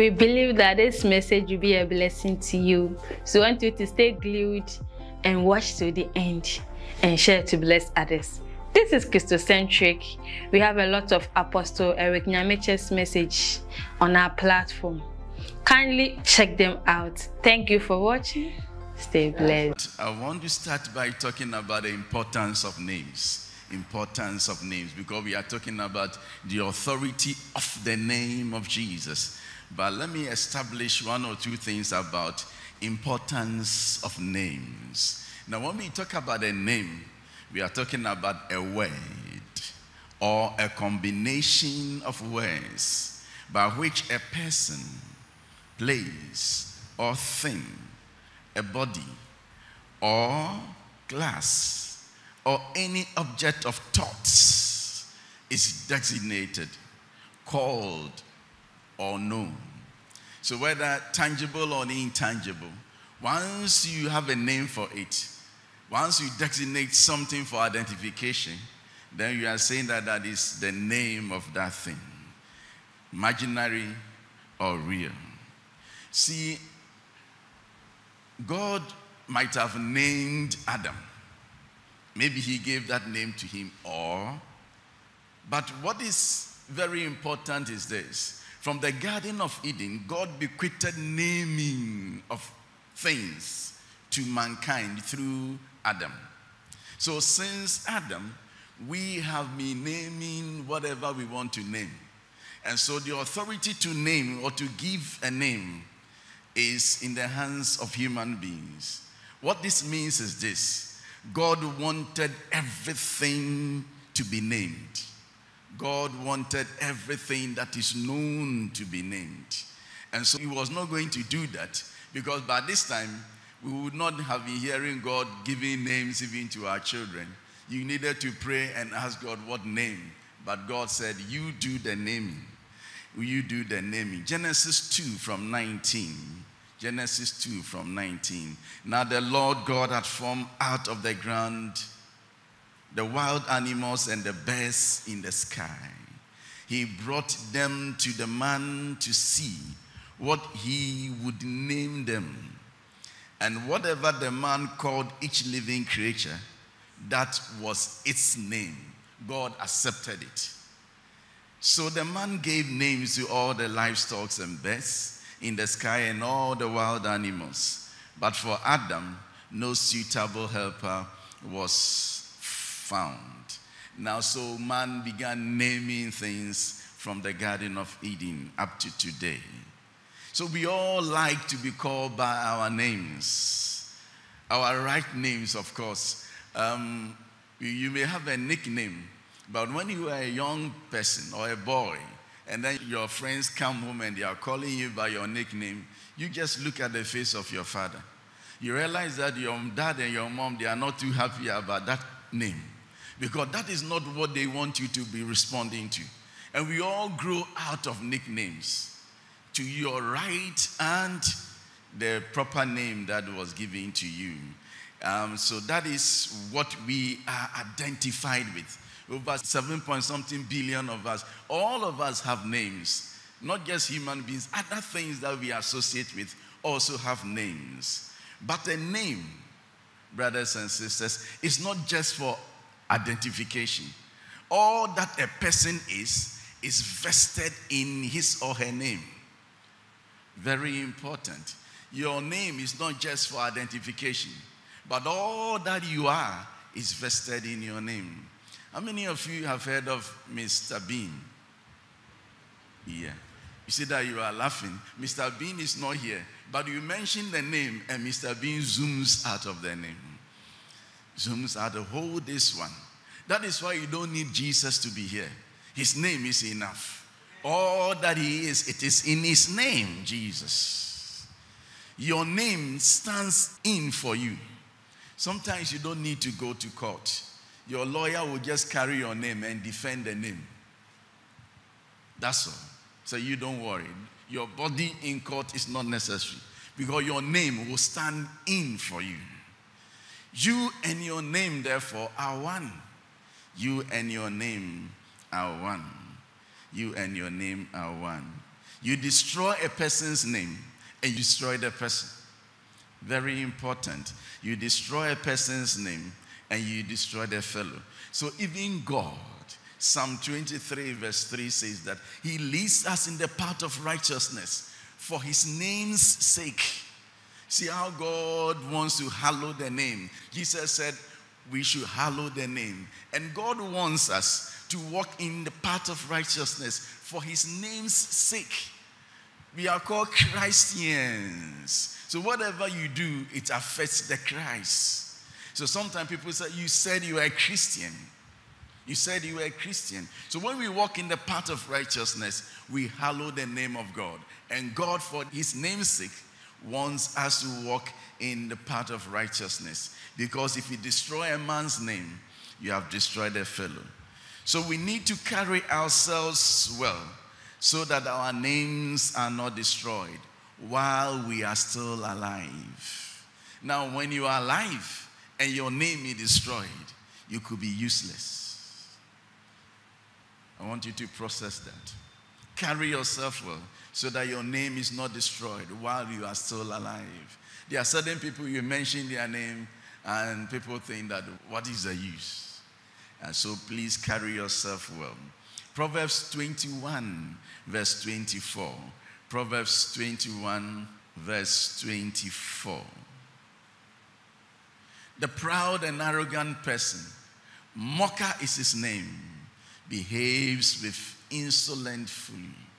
We believe that this message will be a blessing to you. So we want you to stay glued and watch to the end and share to bless others. This is Christocentric. We have a lot of Apostle Eric Nyamekye's message on our platform. Kindly check them out. Thank you for watching. Stay blessed. I want to start by talking about the importance of names. Importance of names because we are talking about the authority of the name of Jesus. But let me establish one or two things about importance of names. Now, when we talk about a name, we are talking about a word or a combination of words by which a person, place, or thing, a body, or glass, or any object of thoughts is designated, called, or known. So, whether tangible or intangible, once you have a name for it, once you designate something for identification, then you are saying that that is the name of that thing, imaginary or real. See, God might have named Adam. Maybe he gave that name to him, or, but what is very important is this. From the Garden of Eden, God bequeathed naming of things to mankind through Adam. So since Adam, we have been naming whatever we want to name. And so the authority to name or to give a name is in the hands of human beings. What this means is this God wanted everything to be named. God wanted everything that is known to be named. And so he was not going to do that because by this time we would not have been hearing God giving names even to our children. You needed to pray and ask God what name. But God said, You do the naming. You do the naming. Genesis 2 from 19. Genesis 2 from 19. Now the Lord God had formed out of the ground the wild animals and the birds in the sky. He brought them to the man to see what he would name them. And whatever the man called each living creature, that was its name. God accepted it. So the man gave names to all the livestock and birds in the sky and all the wild animals. But for Adam, no suitable helper was found. Now, so man began naming things from the Garden of Eden up to today. So we all like to be called by our names, our right names, of course. Um, you may have a nickname, but when you are a young person or a boy, and then your friends come home and they are calling you by your nickname, you just look at the face of your father. You realize that your dad and your mom, they are not too happy about that name because that is not what they want you to be responding to. And we all grow out of nicknames to your right and the proper name that was given to you. Um, so that is what we are identified with. Over seven point something billion of us. All of us have names, not just human beings. Other things that we associate with also have names. But a name, brothers and sisters, is not just for identification. All that a person is, is vested in his or her name. Very important. Your name is not just for identification, but all that you are is vested in your name. How many of you have heard of Mr. Bean? Yeah. You see that you are laughing. Mr. Bean is not here, but you mention the name, and Mr. Bean zooms out of the name. Zooms out of hold this one. That is why you don't need Jesus to be here. His name is enough. All that He is, it is in His name, Jesus. Your name stands in for you. Sometimes you don't need to go to court. Your lawyer will just carry your name and defend the name. That's all. So you don't worry. Your body in court is not necessary because your name will stand in for you. You and your name, therefore, are one. You and your name are one. You and your name are one. You destroy a person's name and you destroy the person. Very important. You destroy a person's name and you destroy their fellow. So even God, Psalm 23, verse 3 says that He leads us in the path of righteousness for His name's sake. See how God wants to hallow the name. Jesus said, We should hallow the name. And God wants us to walk in the path of righteousness for His name's sake. We are called Christians. So whatever you do, it affects the Christ. So sometimes people say, You said you are a Christian. You said you were a Christian. So when we walk in the path of righteousness, we hallow the name of God. And God, for his name's sake, wants us to walk in the path of righteousness. Because if you destroy a man's name, you have destroyed a fellow. So we need to carry ourselves well so that our names are not destroyed while we are still alive. Now, when you are alive and your name is destroyed, you could be useless. I want you to process that. Carry yourself well so that your name is not destroyed while you are still alive. There are certain people you mention their name and people think that what is the use? And so please carry yourself well. Proverbs 21, verse 24. Proverbs 21, verse 24. The proud and arrogant person, mocker is his name behaves with insolent a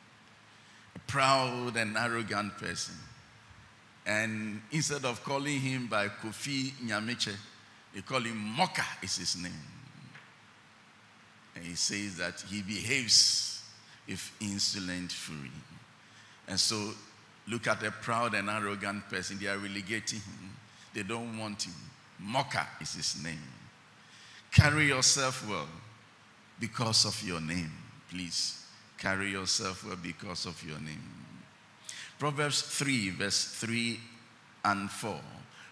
proud and arrogant person. And instead of calling him by Kofi Nyamekye, they call him Moka is his name. And he says that he behaves with insolent fury. And so look at a proud and arrogant person. They are relegating him. They don't want him. Moka is his name. Carry yourself well because of your name. Please carry yourself well because of your name. Proverbs 3, verse 3 and 4.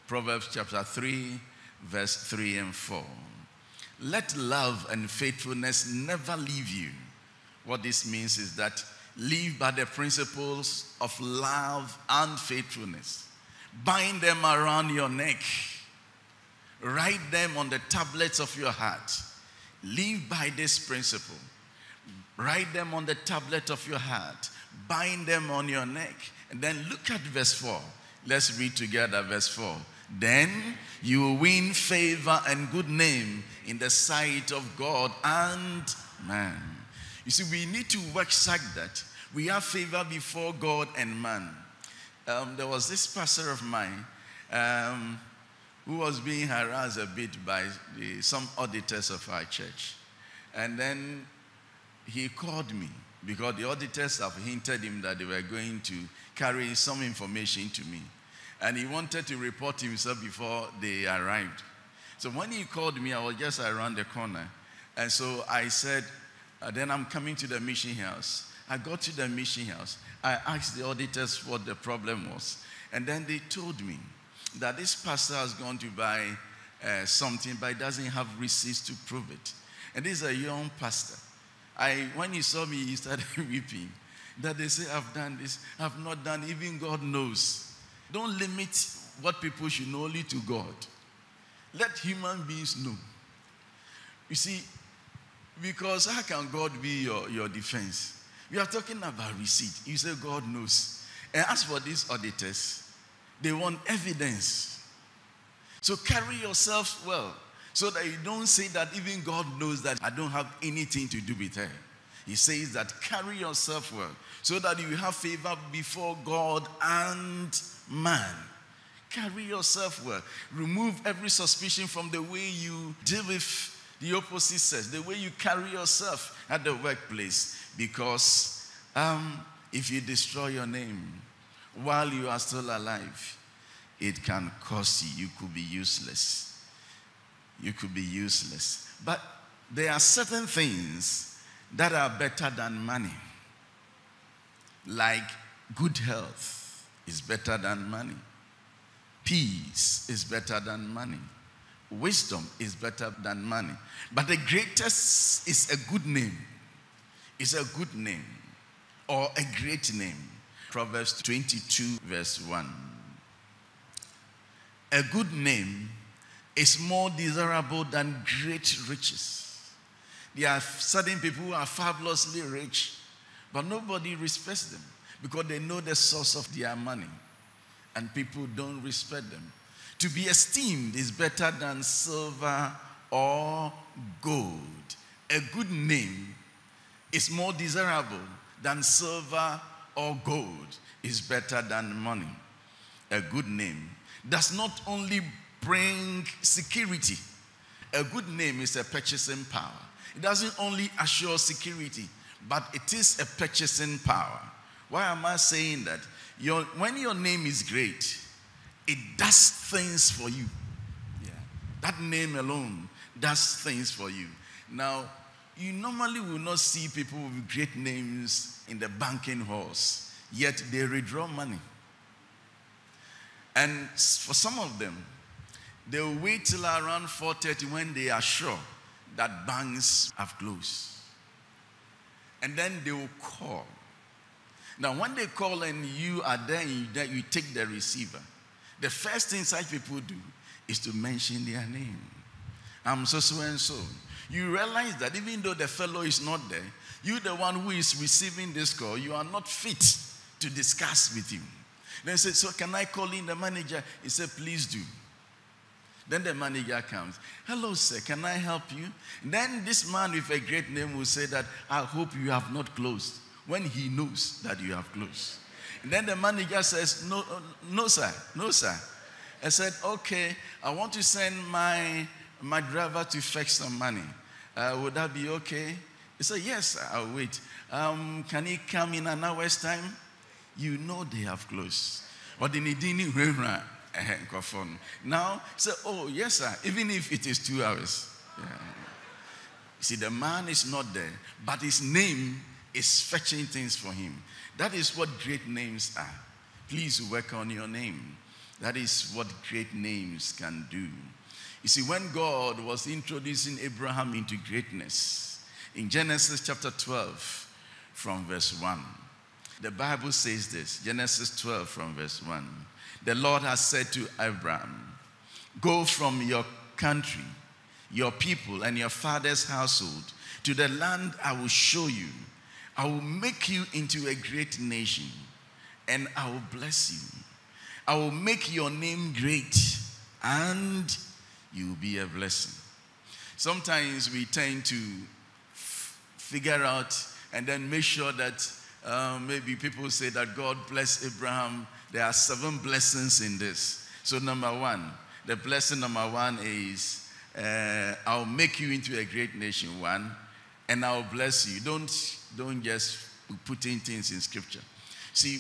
Proverbs chapter 3, verse 3 and 4. Let love and faithfulness never leave you. What this means is that live by the principles of love and faithfulness. Bind them around your neck. Write them on the tablets of your heart Live by this principle. Write them on the tablet of your heart. Bind them on your neck. And then look at verse 4. Let's read together verse 4. Then you will win favor and good name in the sight of God and man. You see, we need to work such that we have favor before God and man. Um, there was this pastor of mine. Um, who was being harassed a bit by the, some auditors of our church. And then he called me because the auditors have hinted him that they were going to carry some information to me. And he wanted to report himself before they arrived. So when he called me, I was just around the corner. And so I said, uh, then I'm coming to the mission house. I got to the mission house. I asked the auditors what the problem was. And then they told me that this pastor has gone to buy uh, something but doesn't have receipts to prove it. And this is a young pastor. I, when he saw me, he started weeping. That they say, I've done this, I've not done, even God knows. Don't limit what people should know only to God. Let human beings know. You see, because how can God be your, your defense? We are talking about receipt. You say God knows. And as for these auditors, they want evidence. So carry yourself well so that you don't say that even God knows that I don't have anything to do with her. He says that carry yourself well so that you have favor before God and man. Carry yourself well. Remove every suspicion from the way you deal with the opposite sex, the way you carry yourself at the workplace. Because um, if you destroy your name, while you are still alive, it can cost you. You could be useless. You could be useless. But there are certain things that are better than money. Like good health is better than money. Peace is better than money. Wisdom is better than money. But the greatest is a good name. is a good name. or a great name. Proverbs 22, verse 1. A good name is more desirable than great riches. There are certain people who are fabulously rich, but nobody respects them because they know the source of their money, and people don't respect them. To be esteemed is better than silver or gold. A good name is more desirable than silver or gold, is better than money. A good name does not only bring security, a good name is a purchasing power. It doesn't only assure security, but it is a purchasing power. Why am I saying that? Your, when your name is great, it does things for you. Yeah. That name alone does things for you. Now, you normally will not see people with great names in the banking halls, yet they withdraw money. And for some of them, they will wait till around 4:30 when they are sure that banks have closed. And then they will call. Now, when they call and you are there, you, you take the receiver. The first thing such people do is to mention their name. I'm so so and so. You realize that even though the fellow is not there, you, the one who is receiving this call, you are not fit to discuss with him. Then say, So can I call in the manager? He said, Please do. Then the manager comes. Hello, sir, can I help you? Then this man with a great name will say that, I hope you have not closed. When he knows that you have closed. And then the manager says, No, no, sir, no, sir. I said, Okay, I want to send my, my driver to fetch some money. Uh, would that be okay? He said, Yes, I'll wait. Um, can he come in an hour's time? You know they have closed. But in the now, say, oh, yes, sir, even if it is two hours. Yeah. See, the man is not there, but his name is fetching things for him. That is what great names are. Please work on your name. That is what great names can do. You see, when God was introducing Abraham into greatness, in Genesis chapter 12, from verse 1, the Bible says this Genesis 12, from verse 1. The Lord has said to Abraham, Go from your country, your people, and your father's household to the land I will show you. I will make you into a great nation, and I will bless you. I will make your name great, and you will be a blessing. Sometimes we tend to figure out and then make sure that uh, maybe people say that God bless Abraham there are seven blessings in this. So, number one, the blessing number one is uh, I'll make you into a great nation, one, and I'll bless you. Don't, don't just put in things in scripture. See,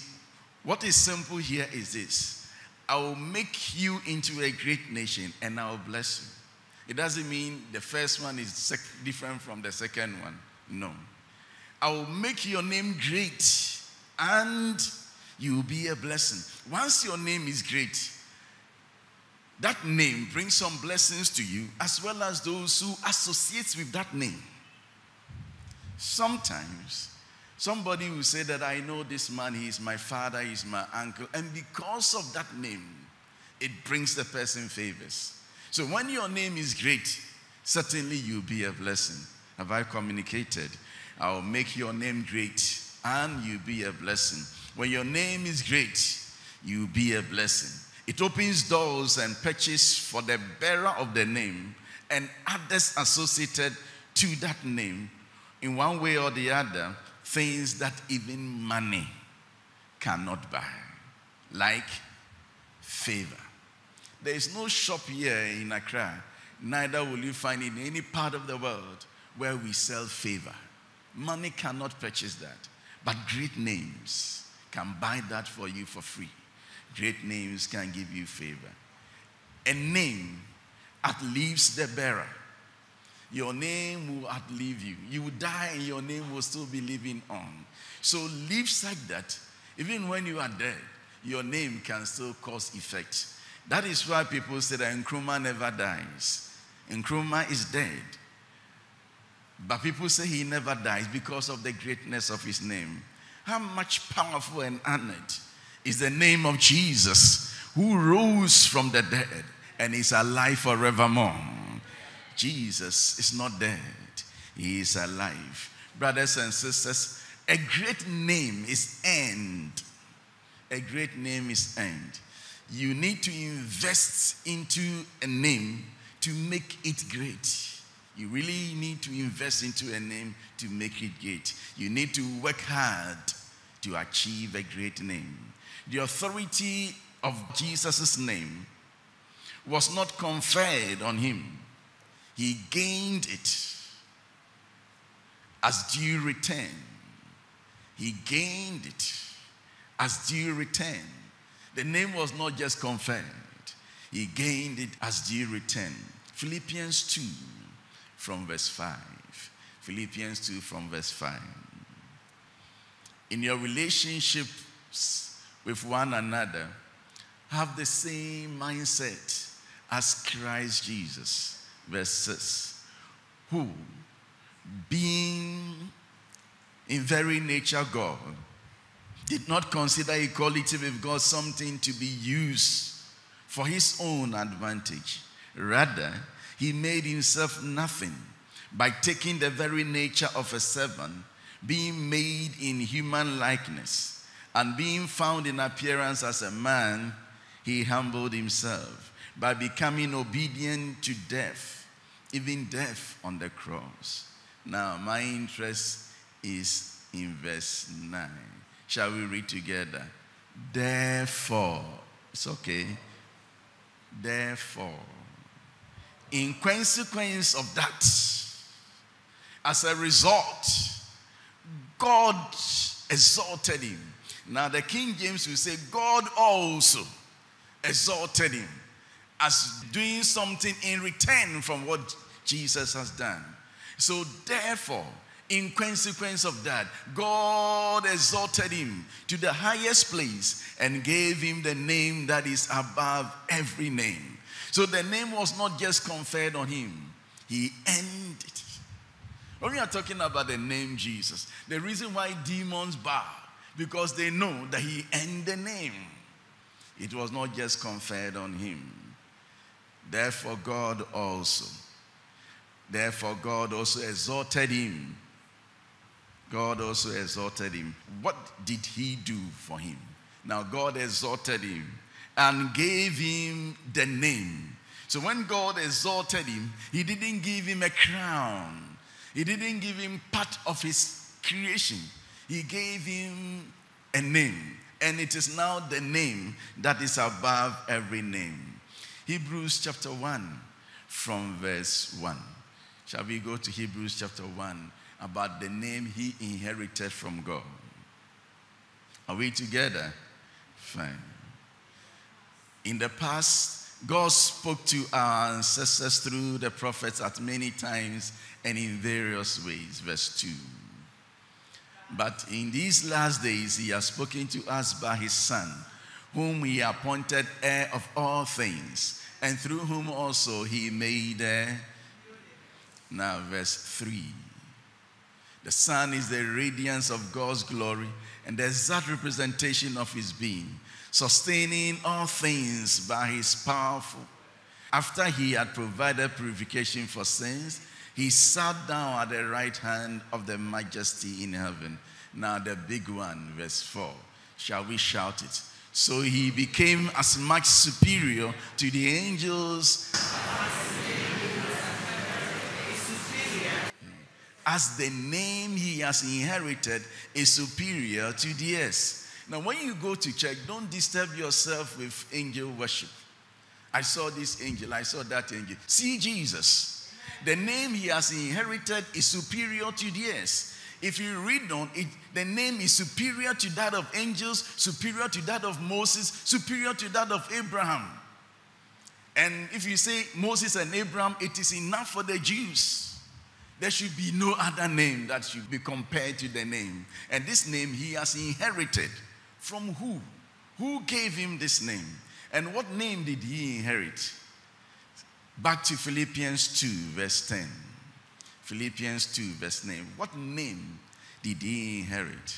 what is simple here is this I will make you into a great nation and I'll bless you. It doesn't mean the first one is different from the second one. No. I will make your name great and you will be a blessing. Once your name is great, that name brings some blessings to you as well as those who associate with that name. Sometimes somebody will say that I know this man, he is my father, he is my uncle, and because of that name, it brings the person favors. So when your name is great, certainly you'll be a blessing. Have I communicated? I'll make your name great and you'll be a blessing. When your name is great, you'll be a blessing. It opens doors and patches for the bearer of the name and others associated to that name in one way or the other, things that even money cannot buy, like favor. There is no shop here in Accra, neither will you find in any part of the world where we sell favor. Money cannot purchase that, but great names can buy that for you for free. Great names can give you favor. A name outlives the bearer. Your name will outlive you. You will die and your name will still be living on. So live like that. Even when you are dead, your name can still cause effect. That is why people say that Nkrumah never dies. Nkrumah is dead. But people say he never dies because of the greatness of his name. How much powerful and honored is the name of Jesus who rose from the dead and is alive forevermore. Jesus is not dead, he is alive. Brothers and sisters, a great name is earned. A great name is earned. You need to invest into a name to make it great. You really need to invest into a name to make it great. You need to work hard to achieve a great name. The authority of Jesus' name was not conferred on him, he gained it as due return. He gained it as due return. The name was not just conferred, he gained it as due return. Philippians 2 from verse 5. Philippians 2 from verse 5. In your relationships with one another, have the same mindset as Christ Jesus. Verse 6. Who, being in very nature God, did not consider equality with God something to be used for his own advantage. Rather, he made himself nothing by taking the very nature of a servant, being made in human likeness, and being found in appearance as a man, he humbled himself by becoming obedient to death, even death on the cross. Now, my interest is in verse 9. Shall we read together? Therefore, it's okay. Therefore, in consequence of that, as a result, God exalted him. Now, the King James will say, God also exalted him as doing something in return from what Jesus has done. So, therefore, in consequence of that, God exalted him to the highest place and gave him the name that is above every name so the name was not just conferred on him, he earned it. When we are talking about the name Jesus, the reason why demons bow, because they know that he earned the name. It was not just conferred on him. Therefore, God also, therefore, God also exalted him. God also exalted him. What did he do for him? Now, God exalted him and gave him the name. So when God exalted him, he didn't give him a crown, he didn't give him part of his creation. He gave him a name, and it is now the name that is above every name. Hebrews chapter 1 from verse 1. Shall we go to Hebrews chapter 1 about the name he inherited from God? Are we together? Fine. In the past, God spoke to our ancestors through the prophets at many times and in various ways. Verse 2. But in these last days, He has spoken to us by His Son, whom He appointed heir of all things, and through whom also He made. Uh, now, verse 3. The Son is the radiance of God's glory and the exact representation of His being sustaining all things by his powerful. After he had provided purification for sins, he sat down at the right hand of the majesty in heaven. Now, the big one, verse 4. Shall we shout it? So he became as much superior to the angels as the name he has inherited is superior to theirs. Now, when you go to church, don't disturb yourself with angel worship. I saw this angel, I saw that angel. See Jesus. The name he has inherited is superior to theirs. If you read on it, the name is superior to that of angels, superior to that of Moses, superior to that of Abraham. And if you say Moses and Abraham, it is enough for the Jews. There should be no other name that should be compared to the name. And this name he has inherited. From who? Who gave him this name? And what name did he inherit? Back to Philippians 2, verse 10. Philippians 2, verse 9. What name did he inherit?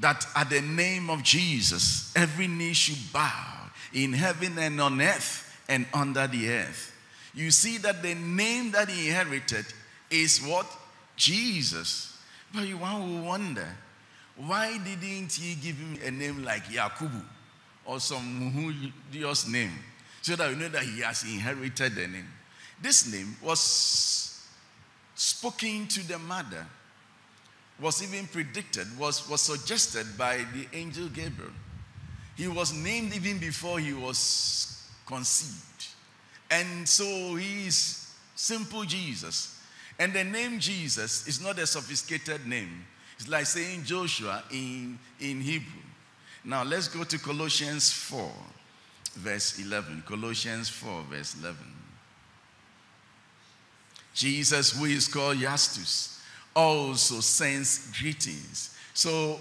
that at the name of Jesus, every knee should bow in heaven and on earth and under the earth. You see that the name that he inherited is what? Jesus. But you want to wonder, why didn't he give him a name like Yakubu or some Muhudios name so that we know that he has inherited the name? This name was spoken to the mother, was even predicted, was, was suggested by the angel Gabriel. He was named even before he was conceived. And so he is simple Jesus. And the name Jesus is not a sophisticated name. It's like saying Joshua in, in Hebrew. Now let's go to Colossians 4, verse 11. Colossians 4, verse 11. Jesus, who is called Justus, also sends greetings. So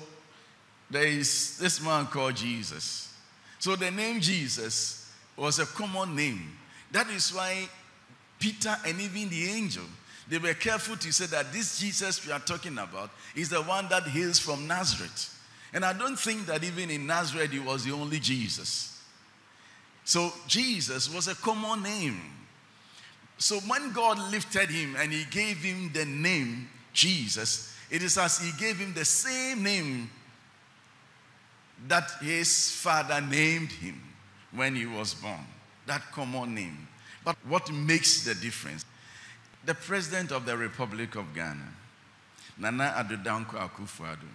there is this man called Jesus. So the name Jesus was a common name. That is why Peter and even the angel, they were careful to say that this Jesus we are talking about is the one that hails from Nazareth. And I don't think that even in Nazareth he was the only Jesus. So Jesus was a common name. So when God lifted him and he gave him the name Jesus, it is as he gave him the same name that his father named him when he was born. That common name. But what makes the difference? The president of the Republic of Ghana, Nana Addo Dankwa Akufo-Addo,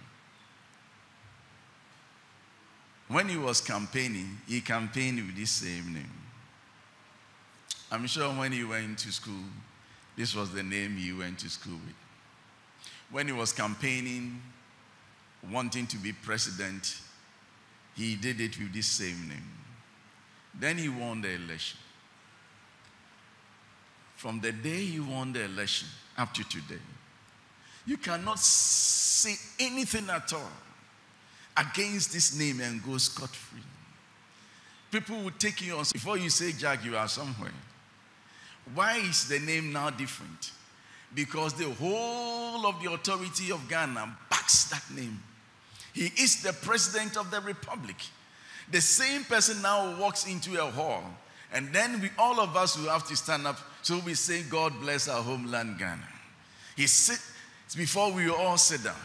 when he was campaigning, he campaigned with this same name. I'm sure when he went to school, this was the name he went to school with. When he was campaigning, wanting to be president, he did it with this same name. Then he won the election. From the day you won the election up to today, you cannot say anything at all against this name and go scot free. People will take you on before you say, Jack, you are somewhere. Why is the name now different? Because the whole of the authority of Ghana backs that name. He is the president of the republic. The same person now walks into a hall, and then we, all of us will have to stand up. So we say, God bless our homeland, Ghana. He sits before we all sit down.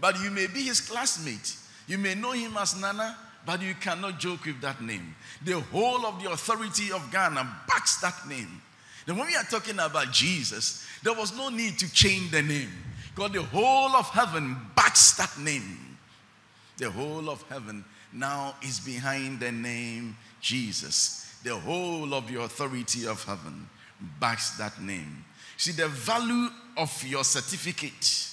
But you may be his classmate. You may know him as Nana, but you cannot joke with that name. The whole of the authority of Ghana backs that name. Then when we are talking about Jesus, there was no need to change the name. because the whole of heaven backs that name. The whole of heaven now is behind the name Jesus. The whole of the authority of heaven backs that name. See, the value of your certificate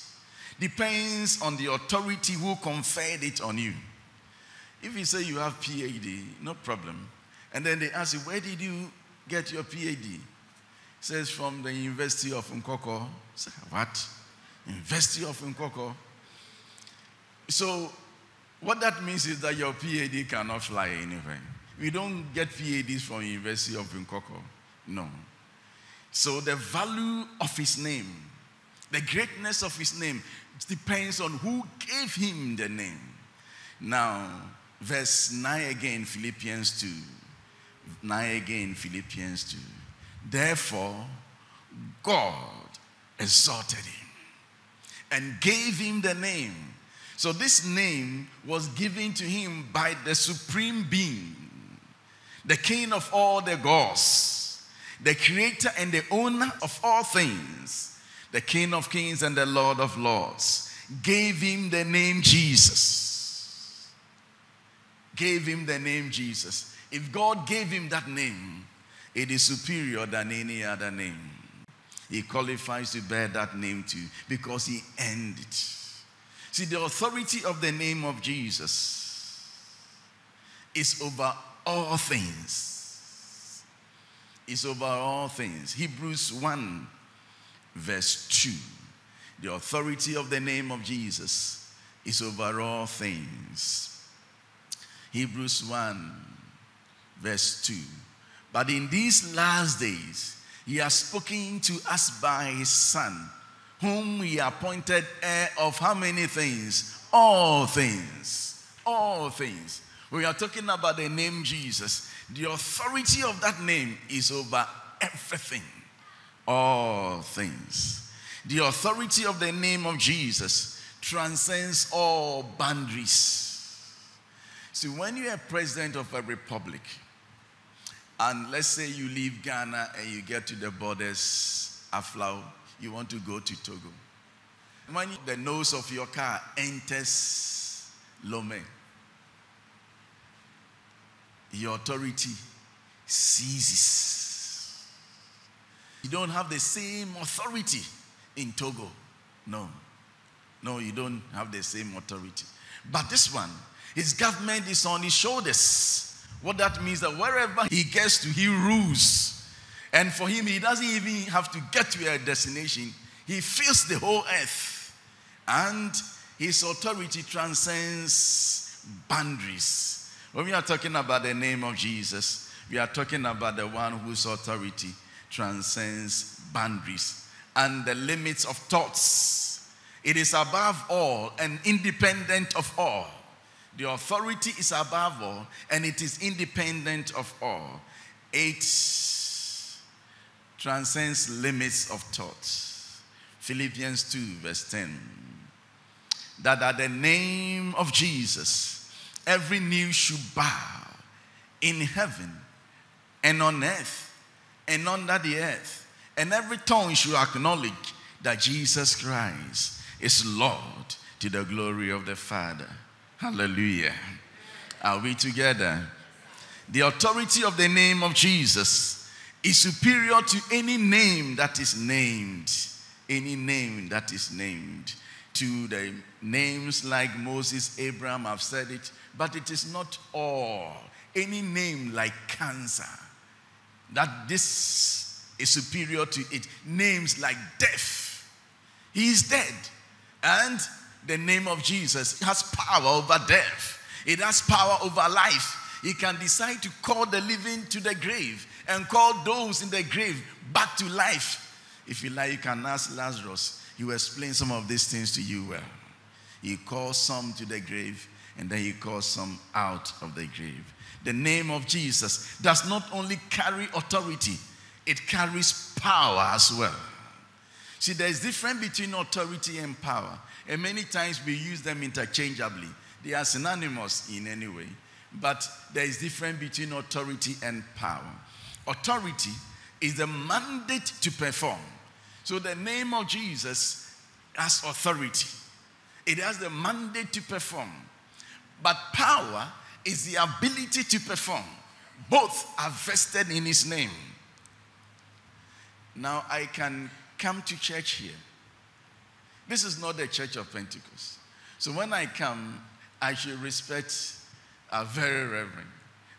depends on the authority who conferred it on you. If you say you have PhD, no problem. And then they ask you, where did you get your PhD? Says from the University of Nkoko. Say, what? University of Nkoko. So what that means is that your PhD cannot fly anywhere. We don't get PhDs from University of Nkoko. No. So the value of his name, the greatness of his name depends on who gave him the name. Now, verse 9 again, Philippians 2. 9 again, Philippians 2. Therefore, God exalted him and gave him the name so this name was given to him by the supreme being, the king of all the gods, the creator and the owner of all things, the king of kings and the lord of lords, gave him the name Jesus. Gave him the name Jesus. If God gave him that name, it is superior than any other name. He qualifies to bear that name too because he earned it. See, the authority of the name of Jesus is over all things. Is over all things. Hebrews 1, verse 2. The authority of the name of Jesus is over all things. Hebrews 1, verse 2. But in these last days, he has spoken to us by his Son whom he appointed heir of how many things? all things. All things. We are talking about the name Jesus. The authority of that name is over everything. All things. The authority of the name of Jesus transcends all boundaries. See, when you are president of a republic, and let's say you leave Ghana and you get to the borders, Aflao, you want to go to Togo. When the nose of your car enters Lomé, your authority ceases. You don't have the same authority in Togo. No. No, you don't have the same authority. But this one, his government is on his shoulders. What that means that wherever he gets to, he rules. And for him, he doesn't even have to get to a destination. He fills the whole earth. And his authority transcends boundaries. When we are talking about the name of Jesus, we are talking about the one whose authority transcends boundaries and the limits of thoughts. It is above all and independent of all. The authority is above all and it is independent of all. It transcends limits of thoughts. Philippians 2, verse 10. That at the name of Jesus, every knee should bow in heaven and on earth and under the earth and every tongue should acknowledge that Jesus Christ is Lord to the glory of the Father. Hallelujah. Are we together? The authority of the name of Jesus is superior to any name that is named. Any name that is named. To the names like Moses, Abraham, I've said it, but it is not all. Any name like cancer, that this is superior to it. Names like death. He is dead. And the name of Jesus has power over death, it has power over life. He can decide to call the living to the grave and call those in the grave back to life. If you like, you can ask Lazarus. He explain some of these things to you well. He calls some to the grave and then he calls some out of the grave. The name of Jesus does not only carry authority, it carries power as well. See, there's difference between authority and power. And many times we use them interchangeably. They are synonymous in any way. But there is difference between authority and power. Authority is the mandate to perform. So the name of Jesus has authority. It has the mandate to perform. But power is the ability to perform. Both are vested in his name. Now I can come to church here. This is not the church of Pentecost. So when I come, I should respect a very reverend.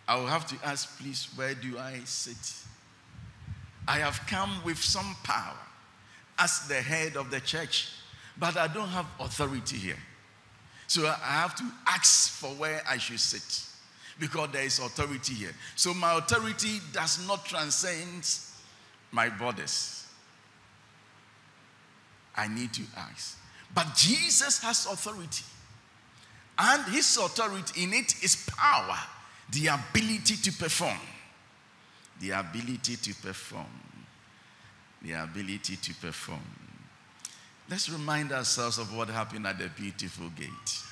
I will have to ask, please, where do I sit? I have come with some power as the head of the church, but I don't have authority here. So I have to ask for where I should sit because there is authority here. So my authority does not transcend my borders. I need to ask. But Jesus has authority. And his authority in it is power, the ability to perform. The ability to perform. The ability to perform. Let's remind ourselves of what happened at the beautiful gate.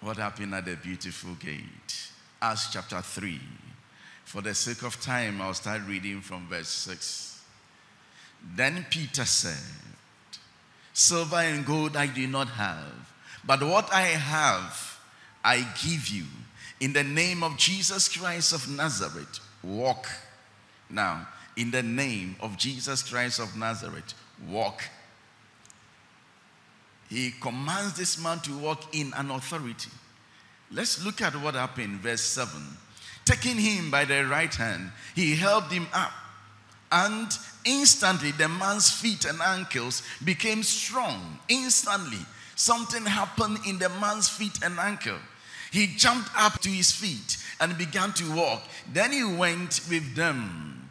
What happened at the beautiful gate? Acts chapter 3. For the sake of time, I'll start reading from verse 6. Then Peter said, Silver and gold I do not have, but what I have I give you. In the name of Jesus Christ of Nazareth, walk. Now, in the name of Jesus Christ of Nazareth, walk. He commands this man to walk in an authority. Let's look at what happened, verse 7. Taking him by the right hand, he helped him up. And instantly, the man's feet and ankles became strong. Instantly, something happened in the man's feet and ankle. He jumped up to his feet and began to walk. Then he went with them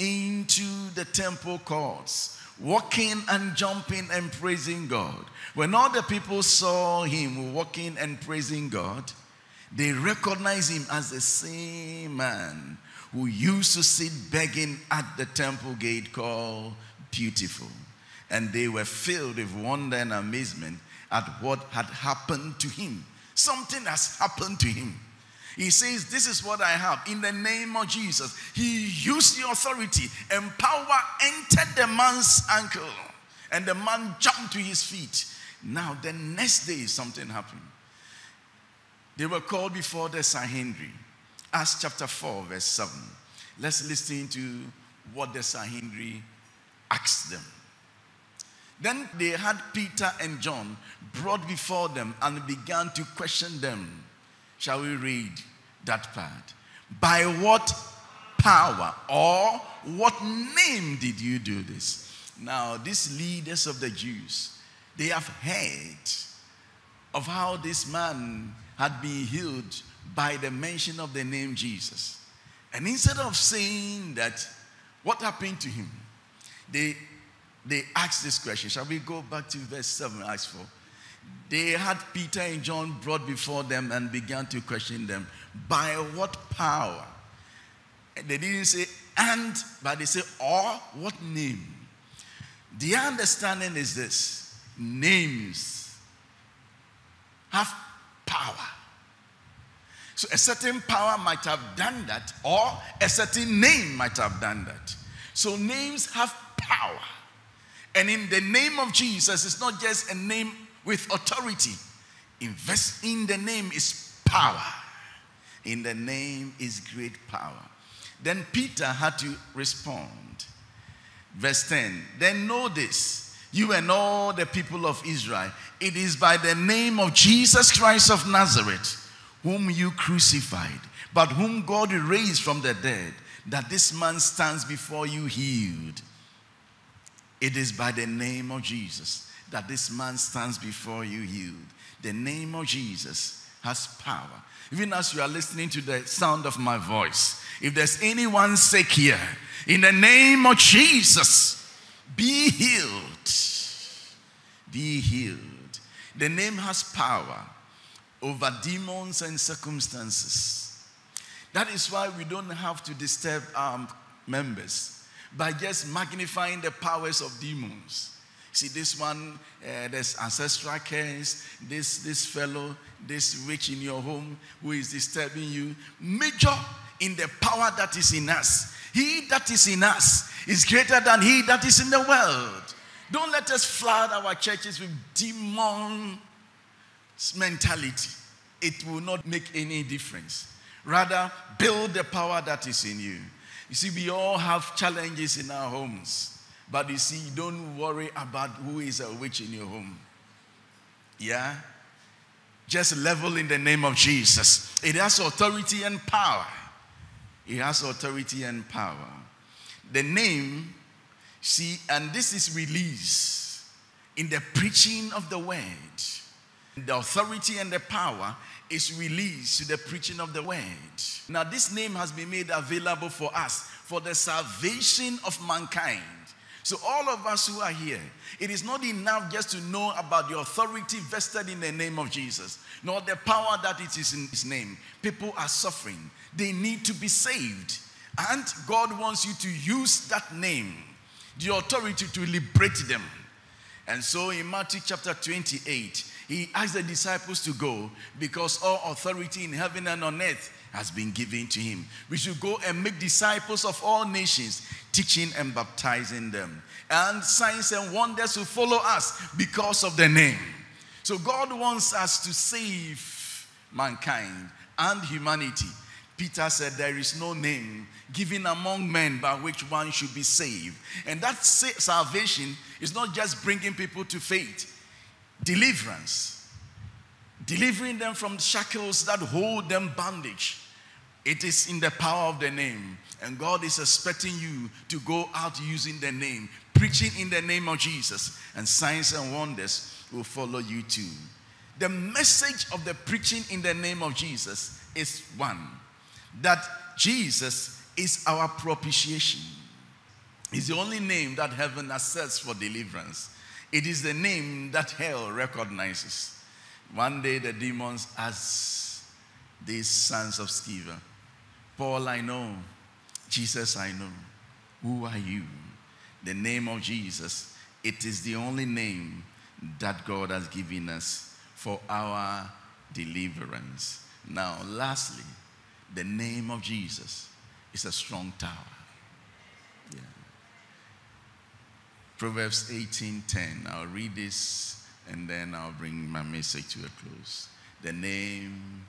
into the temple courts, walking and jumping and praising God. When all the people saw him walking and praising God, they recognized him as the same man who used to sit begging at the temple gate called Beautiful. And they were filled with wonder and amazement at what had happened to him. Something has happened to him. He says, This is what I have in the name of Jesus. He used the authority and power entered the man's ankle, and the man jumped to his feet. Now, the next day, something happened. They were called before the Sanhedrin. Acts chapter 4, verse 7. Let's listen to what the Sanhedrin asked them. Then they had Peter and John brought before them and began to question them. Shall we read that part? By what power or what name did you do this? Now, these leaders of the Jews, they have heard of how this man had been healed by the mention of the name Jesus. And instead of saying that, what happened to him? They, they asked this question. Shall we go back to verse 7, Acts 4? They had Peter and John brought before them and began to question them. By what power? They didn't say and, but they say or what name? The understanding is this names have power. So a certain power might have done that, or a certain name might have done that. So names have power. And in the name of Jesus, it's not just a name with authority. Invest in the name is power. In the name is great power. Then Peter had to respond. Verse 10 Then know this, you and all the people of Israel, it is by the name of Jesus Christ of Nazareth whom you crucified, but whom God raised from the dead, that this man stands before you healed. It is by the name of Jesus that this man stands before you healed. The name of Jesus has power. Even as you are listening to the sound of my voice, if there's anyone sick here, in the name of Jesus, be healed. Be healed. The name has power over demons and circumstances. That is why we don't have to disturb our members by just magnifying the powers of demons. See, this one, uh, there's ancestral curse, this, this fellow, this witch in your home who is disturbing you. Major in the power that is in us. He that is in us is greater than he that is in the world. Don't let us flood our churches with demon mentality, it will not make any difference. Rather, build the power that is in you. You see, we all have challenges in our homes, but you see, don't worry about who is a witch in your home. Yeah? Just level in the name of Jesus. It has authority and power. It has authority and power. The name, see, and this is release in the preaching of the word the authority and the power is released to the preaching of the word. Now, this name has been made available for us for the salvation of mankind. So, all of us who are here, it is not enough just to know about the authority vested in the name of Jesus, nor the power that it is in His name. People are suffering, they need to be saved. And God wants you to use that name, the authority to liberate them. And so, in Matthew chapter 28, he asked the disciples to go because all authority in heaven and on earth has been given to him. We should go and make disciples of all nations, teaching and baptizing them. And signs and wonders will follow us because of the name. So God wants us to save mankind and humanity. Peter said, There is no name given among men by which one should be saved. And that salvation is not just bringing people to faith, deliverance, delivering them from shackles that hold them bondage. It is in the power of the name. And God is expecting you to go out using the name, preaching in the name of Jesus, and signs and wonders will follow you too. The message of the preaching in the name of Jesus is one that Jesus is our propitiation. is the only name that heaven accepts for deliverance. It is the name that hell recognizes. One day the demons asked these sons of Sceva, Paul, I know. Jesus, I know. Who are you? The name of Jesus. It is the only name that God has given us for our deliverance. Now, lastly, the name of Jesus is a strong tower. Yeah. Proverbs 18:10. I'll read this and then I'll bring my message to a close. The name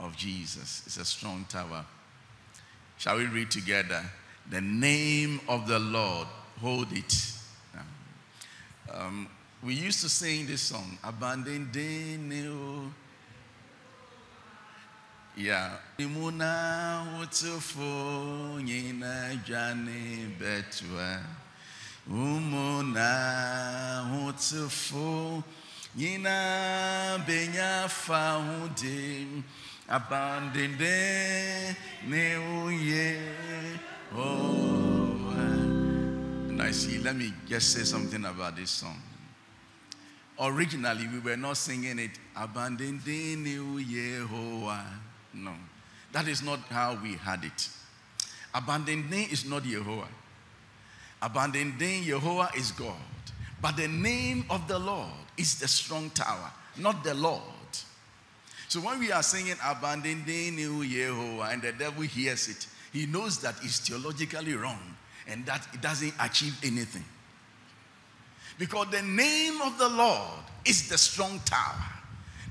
of Jesus is a strong tower. Shall we read together? The name of the Lord, hold it. Um, we used to sing this song, Abandon. Yeah. Imuna jani. Umuna utufo nyina benya fahudim. Abandon ne uye. Oh. And I see, let me just say something about this song. Originally, we were not singing it, Abandon New Yehovah. No, that is not how we had it. Abandoning is not Yehovah. Abandoning Yehovah is God. But the name of the Lord is the strong tower, not the Lord. So when we are singing Abandoning New Yehovah and the devil hears it, he knows that it's theologically wrong and that it doesn't achieve anything. Because the name of the Lord is the strong tower.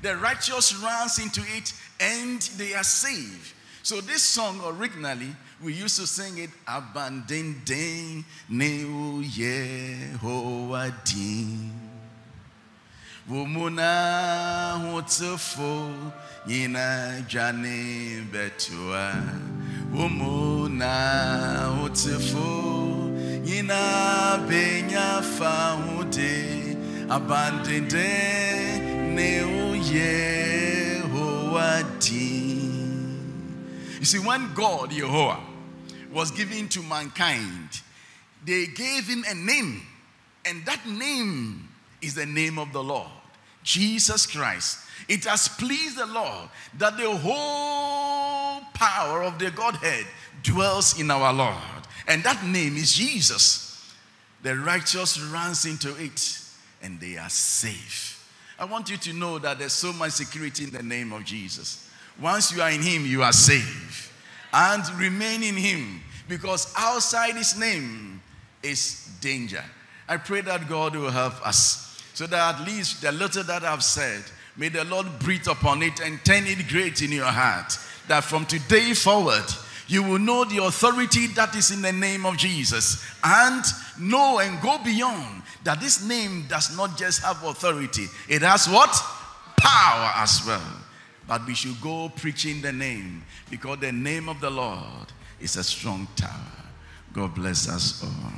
The righteous runs into it and they are saved. So this song originally we used to sing it abandon den neu Yehovah din. Wumuna hutufo yina jani betua. Wumuna hutufo yina benya fahude abandon den neu Yehovah din. You see, when God, Yehovah, was given to mankind, they gave him a name, and that name is the name of the Lord, Jesus Christ. It has pleased the Lord that the whole power of the Godhead dwells in our Lord, and that name is Jesus. The righteous runs into it, and they are safe. I want you to know that there's so much security in the name of Jesus. Once you are in Him, you are safe. And remain in Him because outside His name is danger. I pray that God will help us so that at least the little that I've said, may the Lord breathe upon it and turn it great in your heart. That from today forward, you will know the authority that is in the name of Jesus and know and go beyond that this name does not just have authority, it has what? Power as well. But we should go preaching the name because the name of the Lord is a strong tower. God bless us all.